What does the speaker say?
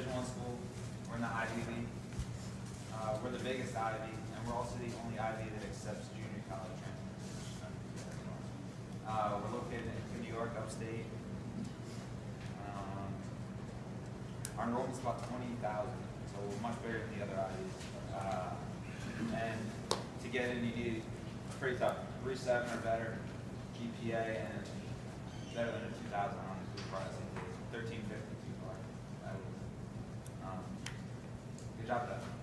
Division One school, we're in the Ivy League. Uh, we're the biggest Ivy, and we're also the only Ivy that accepts junior college transfers. Uh, we're located in New York, upstate. Um, our enrollment's about twenty thousand, so we're much bigger than the other Ivies. Uh, and to get in, you need pretty tough, three seven or better GPA and better than a two thousand on